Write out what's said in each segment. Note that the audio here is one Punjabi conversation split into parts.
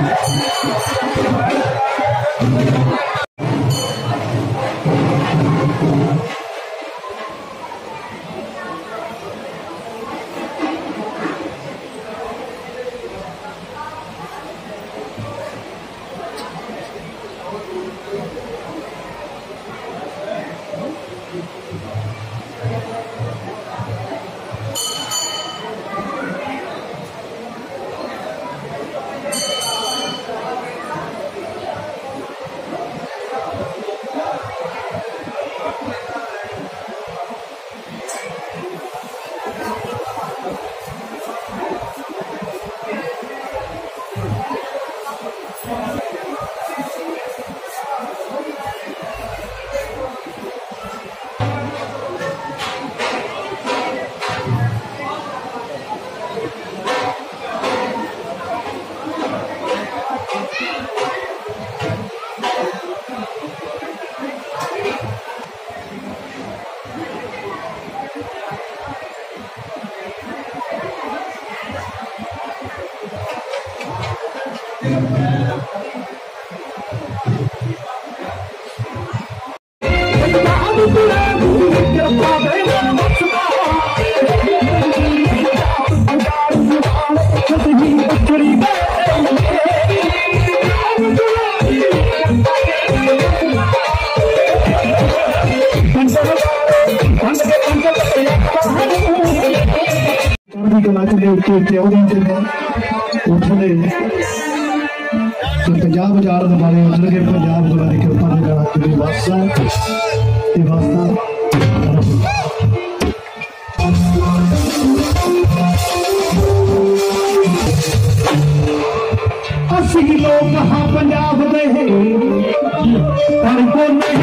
何? ਚੜ੍ਹਦੀ ਕਲਾ ਚ ਦੇ ਉੱਤੇ ਤੇ ਪੰਜਾਬ ਜਾਣ ਵਾਲੇ ਉੱਠਣਗੇ ਪੰਜਾਬ ਗੁਰਾਂ ਦੀ ਕਿਰਪਾ ਦੇ ਨਾਲ ਕਿਤੇ ਵਾਸਾ ਤੇ ਵਾਸਤਾ ਅਸੀਂ ਲੋਕ ਹਾਂ ਪੰਜਾਬ ਦੇ ਪਰ ਕੋ ਨਹੀਂ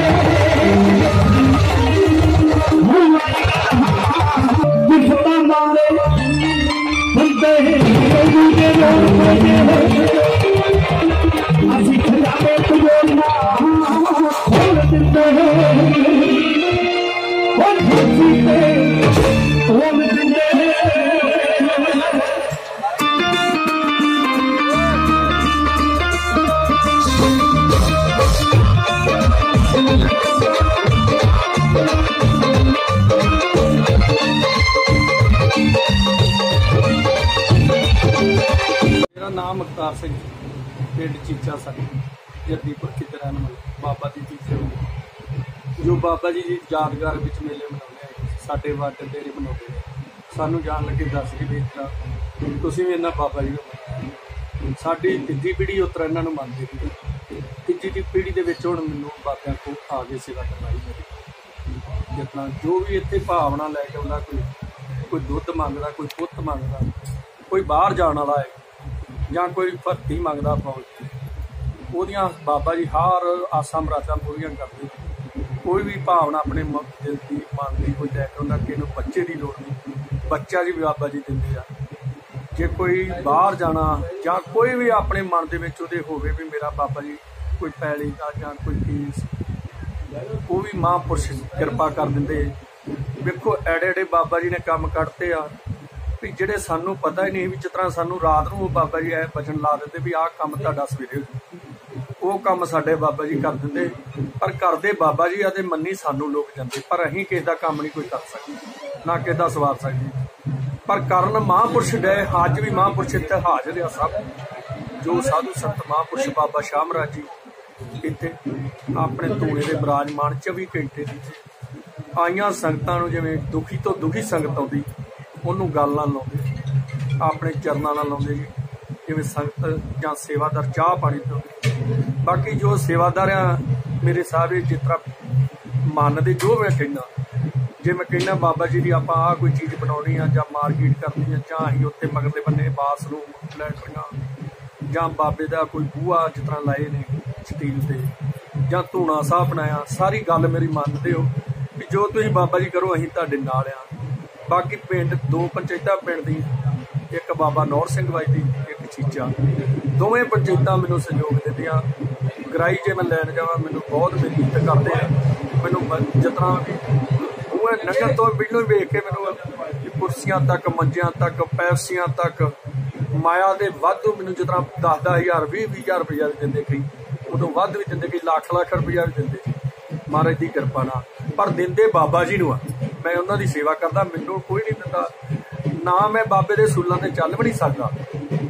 ਵਿਖਤਾ ਮਾਰੇ ਬੰਦੇ ਦੂਜੇ ਲੋਕ ਕੋਨੇ ਨਾਮ ਮੁਖਤਾਰ ਸਿੰਘ ਪਿੰਡ ਚੀਚਾ ਸਾਡੀ ਜੱਦੀਪੁਰ ਕਿਤੇ ਰਹਿਣ ਵਾਲਾ ਬਾਬਾ ਦੀ ਚੀਚੇ ਜੋ ਬਾਬਾ ਜੀ ਦੀ ਯਾਦਗਾਰ ਵਿੱਚ ਮੇਲੇ ਮਨਾਉਂਦੇ ਆ, ਸਾਡੇ ਵਾਰਡ ਡੇਰੇ ਮਨਾਉਂਦੇ ਆ ਸਾਨੂੰ ਜਾਣ ਲੱਗੇ ਦੱਸ ਕੇ ਵੀ ਤੁਸੀਂ ਵੀ ਇਹਨਾਂ ਬਾਬਾ ਜੀ ਨੂੰ ਸਾਡੀ ਤੀਜੀ ਪੀੜ੍ਹੀ ਉਤਰ ਇਹਨਾਂ ਨੂੰ ਮੰਨਦੀ ਸੀ ਤੀਜੀ ਦੀ ਪੀੜ੍ਹੀ ਦੇ ਵਿੱਚ ਹੁਣ ਮੈਨੂੰ ਬਾਬਿਆਂ ਕੋ ਆ ਕੇ ਸੇਵਾ ਕਰਵਾਈ ਮੇਰੀ ਜਿਤਨਾ ਜੋ ਵੀ ਇੱਥੇ ਭਾਵਨਾ ਲੈ ਕੇ ਆਉਂਦਾ ਕੋਈ ਕੋਈ ਦੁੱਧ ਮੰਗਦਾ, ਕੋਈ ਪੁੱਤ ਮੰਗਦਾ, ਕੋਈ ਬਾਹਰ ਜਾਣ ਵਾਲਾ ਹੈ ਜਾਂ ਕੋਈ ਭਰਤੀ ਮੰਗਦਾ ਫੌਜ ਉਹਦੀਆਂ ਬਾਬਾ ਜੀ ਹਰ ਆਸਾਂ ਮਰਾਦਾਂ ਪੂਰੀਆਂ ਕਰਦੇ ਕੋਈ ਵੀ ਭਾਵਨਾ ਆਪਣੇ ਦਿਲ ਦੀ ਮਨ ਦੀ ਕੋਈ ਲੈ ਕੇ ਉਹਨਾਂ ਕਿਸੇ ਨੂੰ ਬੱਚੇ ਦੀ ਲੋੜ ਨਹੀਂ। ਬੱਚਾ ਜੀ ਵੀ ਬਾਬਾ ਜੀ ਦਿੰਦੇ ਆ। ਜੇ ਕੋਈ ਬਾਹਰ ਜਾਣਾ ਜਾਂ ਕੋਈ ਵੀ ਆਪਣੇ ਮਨ ਦੇ ਵਿੱਚ ਉਹਦੇ ਹੋਵੇ ਵੀ ਮੇਰਾ ਬਾਬਾ ਜੀ ਕੋਈ ਪੈਲੀ ਦਾ ਜਾਂ ਕੋਈ ਕੇਸ ਉਹ ਵੀ ਮਹਾਂਪੁਰਸ਼ ਕਿਰਪਾ ਕਰ ਦਿੰਦੇ। ਵੇਖੋ ਐਡੇ ਐਡੇ ਬਾਬਾ ਜੀ ਨੇ ਕੰਮ ਕੱਢਤੇ ਆ ਵੀ ਜਿਹੜੇ ਸਾਨੂੰ ਪਤਾ ਹੀ ਨਹੀਂ ਵੀ ਜਿਸ ਤਰ੍ਹਾਂ ਸਾਨੂੰ ਰਾਤ ਨੂੰ ਉਹ ਬਾਬਾ ਜੀ ਐ ਬਚਨ ਲਾ ਦਿੰਦੇ ਵੀ ਆਹ ਕੰਮ ਤੁਹਾਡਾ ਸਵੇਰੇ ਉਹ ਕੰਮ ਸਾਡੇ ਬਾਬਾ ਜੀ ਕਰ ਦਿੰਦੇ, ਪਰ ਕਰਦੇ ਬਾਬਾ ਜੀ ਆ ਤੇ ਮੰਨੀ ਸਾਨੂੰ ਲੋਕ ਜਾਂਦੇ, ਪਰ ਅਸੀਂ ਕਿਸੇ ਦਾ ਕੰਮ ਨਹੀਂ ਕੋਈ ਕਰ ਸਕਦੇ, ਨਾ ਕਿਸੇ ਦਾ ਸਵਾਰ ਸਕਦੇ। ਪਰ ਕਰਨ ਮਹਾਂਪੁਰਸ਼ ਗਏ ਅੱਜ ਵੀ ਮਹਾਂਪੁਰਸ਼ ਇੱਥੇ ਹਾਜ਼ਰ ਆ ਸਭ। ਜੋ ਸਾਧੂ ਸੰਤ ਮਹਾਂਪੁਰਸ਼ ਬਾਬਾ ਸ਼ਾਮਰਾਜ ਜੀ ਇੱਥੇ ਆਪਣੇ ਧੂਣੇ ਦੇ ਬਰਾਜਮਾਨ 24 ਘੰਟੇ ਦੀ ਆਈਆਂ ਸੰਗਤਾਂ ਨੂੰ ਜਿਵੇਂ ਦੁਖੀ ਤੋਂ ਦੁਖੀ ਸੰਗਤ ਆਉਂਦੀ, ਉਹਨੂੰ ਗੱਲ ਨਾਲ ਲਾਉਂਦੇ, ਆਪਣੇ ਚਰਨਾਂ ਨਾਲ ਲਾਉਂਦੇ ਜੀ। ਜਿਵੇਂ ਸੰਗਤ ਜਾਂ ਸੇਵਾਦਾਰ ਚਾਹ ਪਾਣੀ ਪਿਆਉਂਦੇ ਬਾਕੀ ਜੋ ਸੇਵਾਦਾਰ ਆ ਮੇਰੇ ਸਾਹਿਬ ਜਿਸ ਤਰ੍ਹਾਂ ਮੰਨਦੇ, ਜੋ ਮੈਂ ਕਹਿੰਦਾ, ਜੇ ਮੈਂ ਕਹਿੰਦਾ ਬਾਬਾ ਜੀ ਦੀ ਆਪਾਂ ਆਹ ਕੋਈ ਚੀਜ਼ ਬਣਾਉਣੀ ਆ ਜਾਂ ਮਾਰਕੀਟ ਕਰਨੀ ਆ ਜਾਂ ਅਸੀਂ ਉੱਥੇ ਮਗਰਲੇ ਬੰਨੇ ਬਾਥਰੂਮ ਲੈਟਰੀਆਂ ਜਾਂ ਬਾਬੇ ਦਾ ਕੋਈ ਬੂਹਾ ਜਿਸ ਤਰ੍ਹਾਂ ਲਾਏ ਨੇ ਸਟੀਲ ਦੇ ਜਾਂ ਧੂਣਾ ਸਾਹ ਬਣਾਇਆ ਸਾਰੀ ਗੱਲ ਮੇਰੀ ਮੰਨਦੇ ਹੋ ਵੀ ਜੋ ਤੁਸੀਂ ਬਾਬਾ ਜੀ ਕਰੋ, ਅਸੀਂ ਤੁਹਾਡੇ ਨਾਲ ਆ। ਬਾਕੀ ਪਿੰਡ, ਦੋ ਪੰਚਾਇਤਾਂ ਪਿੰਡ ਦੀ, ਇੱਕ ਬਾਬਾ ਨੌਰ ਸਿੰਘ ਬਾਈ ਦੀ, ਇੱਕ ਚੀਚਾ। ਦੋਵੇਂ ਪੰਚਾਇਤਾਂ ਮੈਨੂੰ ਸਹਿਯੋਗ ਦਿੰਦੀਆਂ। ਗਰਾਈ ਜੇ ਮੈਂ ਲੈਣ ਜਾਵਾਂ, ਮੈਨੂੰ ਬਹੁਤ ਮਿਹਨਤ ਕਰਦੇ ਆ। ਮੈਨੂੰ ਬ- ਜਿਤਨਾ ਉਹ ਨਗਰ ਤੋਂ ਪਹਿਲਾਂ ਵੇਖ ਕੇ ਮੈਨੂੰ ਕੁਰਸੀਆਂ ਤੱਕ, ਮੰਜਿਆਂ ਤੱਕ, ਪੈਪਸੀਆਂ ਤੱਕ, ਮਾਇਆ ਦੇ ਵਾਧੂ ਮੈਨੂੰ ਜਿਤਨਾ 10 10000 20 20000 ਰੁਪਇਆ ਵੀ ਦਿੰਦੇ ਕਈ ਉਦੋਂ ਵੱਧ ਵੀ ਦਿੰਦੇ ਕਈ ਲੱਖ ਲੱਖ ਰੁਪਇਆ ਵੀ ਦਿੰਦੇ ਸੀ। ਮਹਾਰਾਜ ਦੀ ਕਿਰਪਾ ਨਾਲ। ਪਰ ਦਿੰਦੇ ਬਾਬਾ ਜੀ ਨੂੰ ਆ। ਮੈਂ ਉਹਨਾਂ ਦੀ ਸੇਵਾ ਕਰਦਾ, ਮੈਨੂੰ ਕੋਈ ਨਹੀਂ ਦਿੰਦਾ। ਨਾ ਮੈਂ ਬਾਬੇ ਦੇ ਸੂਲਾਂ ਤੇ ਚੱਲ ਵੀ ਨਹੀਂ ਸਕਦਾ।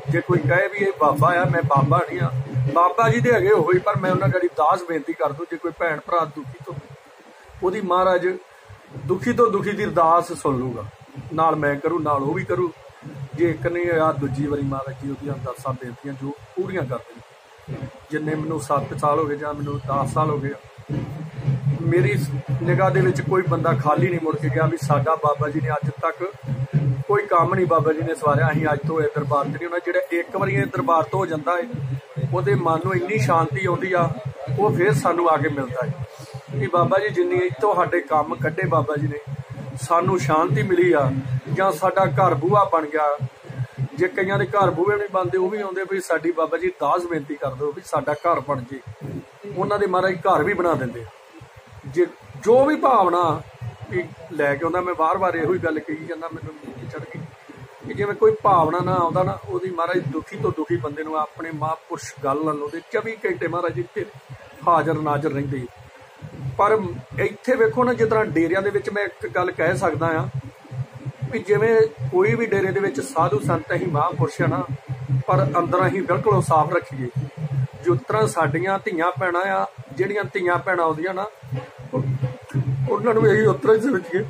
ਜੇ ਕੋਈ ਕਹੇ ਵੀ ਇਹ ਬਾਬਾ ਆ, ਮੈਂ ਬਾਬਾ ਨਹੀਂ ਆ। ਬਾਬਾ ਜੀ ਦੇ ਹੈਗੇ ਹੋਈ ਪਰ ਮੈਂ ਉਹਨਾਂ ਜਿਹੜੀ ਦਾਸ ਬੇਨਤੀ ਕਰ ਦੂੰ, ਜੇ ਕੋਈ ਭੈਣ ਭਰਾ ਦੁਖੀ ਤੋਂ ਉਹਦੀ ਮਹਾਰਾਜ ਦੁਖੀ ਤੋਂ ਦੁਖੀ ਦੀ ਅਰਦਾਸ ਸੁਣ ਲੂਗਾ ਨਾਲ ਮੈਂ ਕਰੂ, ਨਾਲ ਉਹ ਵੀ ਕਰੂ। ਜੇ ਇੱਕ ਨਹੀਂ ਆ ਦੂਜੀ ਵਾਰੀ ਮਹਾਰਾਜ ਜੀ ਉਹਦੀਆਂ ਅਰਦਾਸਾਂ, ਬੇਨਤੀਆਂ ਜੋ ਪੂਰੀਆਂ ਕਰਦੇ ਨੇ ਜਿੰਨੇ ਮੈਨੂੰ 7 ਸਾਲ ਹੋ ਗਏ ਜਾਂ ਮੈਨੂੰ 10 ਸਾਲ ਹੋ ਗਏ, ਮੇਰੀ ਨਿਗਾਹ ਦੇ ਵਿੱਚ ਕੋਈ ਬੰਦਾ ਖਾਲੀ ਨਹੀਂ ਮੁੜ ਕੇ ਗਿਆ ਵੀ ਸਾਡਾ ਬਾਬਾ ਜੀ ਨੇ ਅੱਜ ਤੱਕ ਕੋਈ ਕੰਮ ਨਹੀਂ ਬਾਬਾ ਜੀ ਨੇ ਸਵਾਰਿਆ ਅਸੀਂ ਅੱਜ ਤੋਂ ਇਹ ਦਰਬਾਰ ਤੇ ਨਹੀਂ ਹੋਣਾ ਜਿਹੜਾ ਇੱਕ ਵਾਰੀ ਇਹ ਦਰਬਾਰ ਤੋਂ ਹੋ ਜਾਂਦਾ ਹੈ ਉਹਦੇ ਮਨ ਨੂੰ ਇੰਨੀ ਸ਼ਾਂਤੀ ਆਉਂਦੀ ਆ, ਉਹ ਫਿਰ ਸਾਨੂੰ ਆ ਕੇ ਮਿਲਦਾ ਹੈ ਕਿ ਬਾਬਾ ਜੀ ਜਿੰਨੀ ਇੱਥੋਂ ਸਾਡੇ ਕੰਮ ਕੱਢੇ ਬਾਬਾ ਜੀ ਨੇ, ਸਾਨੂੰ ਸ਼ਾਂਤੀ ਮਿਲੀ ਆ, ਜਾਂ ਸਾਡਾ ਘਰ ਬੂਹਾ ਬਣ ਗਿਆ। ਜੇ ਕਈਆਂ ਦੇ ਘਰ ਬੂਹੇ ਨਹੀਂ ਬਣਦੇ, ਉਹ ਵੀ ਆਉਂਦੇ ਵੀ ਸਾਡੀ ਬਾਬਾ ਜੀ ਦਾਸ ਬੇਨਤੀ ਕਰ ਦਿਓ ਵੀ ਸਾਡਾ ਘਰ ਬਣ ਜੇ। ਉਹਨਾਂ ਦੇ ਮਹਾਰਾਜ ਘਰ ਵੀ ਬਣਾ ਦਿੰਦੇ ਆ। ਜੇ ਜੋ ਵੀ ਭਾਵਨਾ ਵੀ ਲੈ ਕੇ ਆਉਂਦਾ, ਮੈਂ ਵਾਰ-ਵਾਰ ਇਹੋ ਹੀ ਗੱਲ ਕਹੀ ਜਾਂਦਾ, ਮੈਨੂੰ ਕਿ ਜਿਵੇਂ ਕੋਈ ਭਾਵਨਾ ਨਾ ਆਉਂਦਾ ਨਾ, ਉਹਦੀ ਮਹਾਰਾਜ ਦੁਖੀ ਤੋਂ ਦੁਖੀ ਬੰਦੇ ਨੂੰ ਆਪਣੇ ਮਹਾਂਪੁਰਸ਼ ਗੱਲ ਨਾਲ ਉਹਦੇ 24 ਘੰਟੇ ਮਹਾਰਾਜ ਇੱਥੇ ਹਾਜ਼ਰ ਨਾਜ਼ਰ ਰਹਿੰਦੇ ਪਰ ਇੱਥੇ ਵੇਖੋ ਨਾ, ਜਿਸ ਤਰ੍ਹਾਂ ਡੇਰਿਆਂ ਦੇ ਵਿੱਚ ਮੈਂ ਇੱਕ ਗੱਲ ਕਹਿ ਸਕਦਾ ਆ ਵੀ ਜਿਵੇਂ ਕੋਈ ਵੀ ਡੇਰੇ ਦੇ ਵਿੱਚ ਸਾਧੂ ਸੰਤ ਹੀ ਮਹਾਂਪੁਰਸ਼ ਆ ਨਾ, ਪਰ ਅੰਦਰ ਅਸੀਂ ਬਿਲਕੁਲ ਉਹ ਸਾਫ਼ ਰੱਖੀਏ। ਜਿਸ ਤਰ੍ਹਾਂ ਸਾਡੀਆਂ ਧੀਆਂ ਭੈਣਾਂ ਆ, ਜਿਹੜੀਆਂ ਧੀਆਂ ਭੈਣਾਂ ਆਉਂਦੀਆਂ ਨਾ ਉਹਨਾਂ ਨੂੰ ਇਹੀ ਉਤਰਾਂ ਹੀ ਸਮਝੀਏ।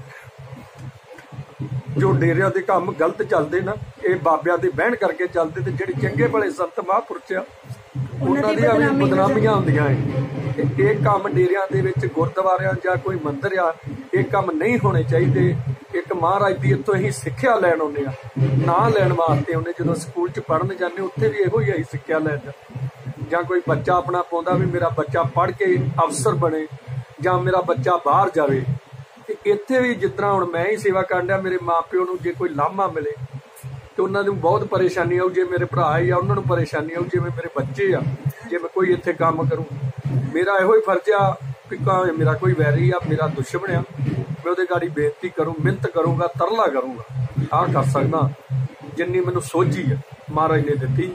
ਜੋ ਡੇਰਿਆਂ ਦੇ ਕੰਮ ਗਲਤ ਚੱਲਦੇ ਨਾ ਇਹ ਬਾਬਿਆਂ ਦੇ ਬਹਿਣ ਕਰਕੇ ਚੱਲਦੇ ਤੇ ਜਿਹੜੇ ਚੰਗੇ ਭਲੇ ਸੰਤ ਮਹਾਂਪੁਰਸ਼ ਆ ਉਹਨਾਂ ਦੀਆਂ ਵੀ ਬਦਨਾਮੀ ਬਦਨਾਮੀਆਂ ਹੁੰਦੀਆਂ ਤੇ ਇਹ ਕੰਮ ਡੇਰਿਆਂ ਦੇ ਵਿੱਚ ਗੁਰਦੁਆਰਿਆਂ ਜਾਂ ਕੋਈ ਮੰਦਿਰ ਆ ਇਹ ਕੰਮ ਨਹੀਂ ਹੋਣੇ ਚਾਹੀਦੇ। ਇੱਕ ਮਹਾਰਾਜ ਦੀ ਇੱਥੋਂ ਹੀ ਸਿੱਖਿਆ ਲੈਣ ਆਉਂਦੇ ਆ। ਨਾ ਲੈਣ ਵਾਸਤੇ ਉਹਨੇ ਜਦੋਂ ਸਕੂਲ 'ਚ ਪੜ੍ਹਨ ਜਾਂਦੇ ਉੱਥੇ ਵੀ ਇਹੋ ਹੀ ਆਈ ਸਿੱਖਿਆ ਲੈਣ ਜਾਂ ਜਾਂ ਕੋਈ ਬੱਚਾ ਆਪਣਾ ਪਾਉਂਦਾ ਵੀ ਮੇਰਾ ਬੱਚਾ ਪੜ੍ਹ ਕੇ ਅਫਸਰ ਬਣੇ ਜਾਂ ਮੇਰਾ ਬੱਚਾ ਬਾਹਰ ਜਾਵੇ। ਤੇ ਇੱਥੇ ਵੀ ਜਿਸ ਤਰ੍ਹਾਂ ਹੁਣ ਮੈਂ ਹੀ ਸੇਵਾ ਕਰਨ ਡਿਆ, ਮੇਰੇ ਮਾਪਿਓ ਨੂੰ ਜੇ ਕੋਈ ਲਾਮਾ ਮਿਲੇ ਤੇ ਉਹਨਾਂ ਨੂੰ ਬਹੁਤ ਪਰੇਸ਼ਾਨੀ ਆਉ ਜੇ ਮੇਰੇ ਭਰਾ ਆ, ਉਹਨਾਂ ਨੂੰ ਪਰੇਸ਼ਾਨੀ ਆਉ ਜਿਵੇਂ ਮੇਰੇ ਬੱਚੇ ਆ, ਜੇ ਮੈਂ ਕੋਈ ਇੱਥੇ ਕੰਮ ਕਰੂੰ। ਮੇਰਾ ਇਹੋ ਹੀ ਫਰਜ਼ ਆ ਕਿ ਭਾਵੇਂ ਮੇਰਾ ਕੋਈ ਵੈਰੀ ਆ, ਮੇਰਾ ਦੁਸ਼ਮਣ ਆ, ਮੈਂ ਉਹਦੇ ਗਾੜੀ ਬੇਨਤੀ ਕਰੂੰ, ਮਿਹਨਤ ਕਰੂੰਗਾ, ਤਰਲਾ ਕਰੂੰਗਾ ਆਹ ਕਰ ਸਕਦਾ। ਜਿੰਨੀ ਮੈਨੂੰ ਸੋਝੀ ਆ, ਮਹਾਰਾਜ ਨੇ ਦਿੱਤੀ।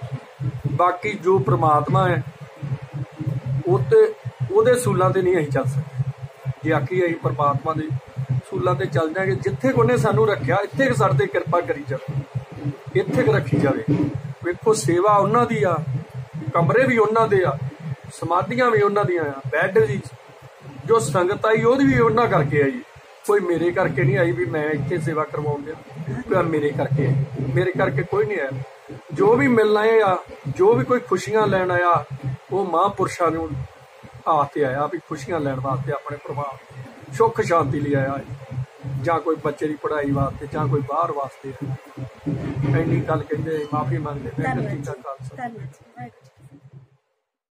ਬਾਕੀ ਜੋ ਪ੍ਰਮਾਤਮਾ ਹੈ, ਉਹ ਤੇ ਉਹਦੇ ਸੂਲਾਂ ਤੇ ਨਹੀਂ ਅਸੀਂ ਚੱਲ ਸਕਦੇ। ਜੇ ਆਖੀ ਅਸੀਂ ਪ੍ਰਮਾਤਮਾ ਦੇ, ਸੂਲਾਂ ਤੇ ਚੱਲ ਜਾਾਂਗੇ ਜਿੱਥੇ ਕੋਨੇ ਸਾਨੂੰ ਰੱਖਿਆ, ਇੱਥੇ ਕੁ ਸਾਡੇ ਤੇ ਕਿਰਪਾ ਕਰੀ ਜਾਵੇ। ਇੱਥੇ ਕੁ ਰੱਖੀ ਜਾਵੇ। ਵੇਖੋ, ਸੇਵਾ ਉਹਨਾਂ ਦੀ ਆ, ਕਮਰੇ ਵੀ ਉਹਨਾਂ ਦੇ ਆ, ਸਮਾਧੀਆਂ ਵੀ ਉਹਨਾਂ ਦੀਆਂ ਆ, ਬੈੱਡ ਵੀ, ਜੋ ਸੰਗਤ ਆਈ, ਉਹਦੀ ਵੀ ਉਹਨਾਂ ਕਰਕੇ ਆਈ। ਕੋਈ ਮੇਰੇ ਕਰਕੇ ਨਹੀਂ ਆਈ ਵੀ ਮੈਂ ਇੱਥੇ ਸੇਵਾ ਕਰਵਾਉਣ ਗਿਆ। ਕੋਈ ਮੇਰੇ ਕਰਕੇ ਆਈ। ਮੇਰੇ ਕਰਕੇ ਕੋਈ ਨਹੀਂ ਆਇਆ। ਜੋ ਵੀ ਮਿਲਣਾ ਆ, ਜੋ ਵੀ ਕੋਈ ਖੁਸ਼ੀਆਂ ਲੈਣ ਆਇਆ, ਉਹ ਮਹਾਂਪੁਰਸ਼ਾਂ ਨੂੰ ਆਤੇ ਆਇਆ ਵੀ ਖੁਸ਼ੀਆਂ ਲੈਣ ਵਾਸਤੇ ਆਪਣੇ ਪ੍ਰਭਾਵ ਸੁੱਖ ਸ਼ਾਂਤੀ ਲਈ ਆਇਆ। ਜਾਂ। ਕੋਈ ਬੱਚੇ ਦੀ ਪੜ੍ਹਾਈ ਵਾਸਤੇ ਜਾਂ ਕੋਈ ਬਾਹਰ ਵਾਸਤੇ। ਇੰਨੀ ਗੱਲ ਕਹਿੰਦੇ ਮਾਫੀ ਮੰਗਦੇ ਮੈਂ ਧੰਨਵਾਦ ਕਿ ਜੀ। ਦਾ